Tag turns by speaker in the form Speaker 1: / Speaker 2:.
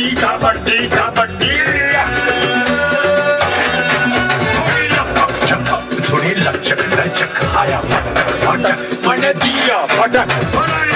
Speaker 1: कबड्डी कबड्डी कबड्डी थोड़ी लचक लचक आया फटक फटक मन दिया फटक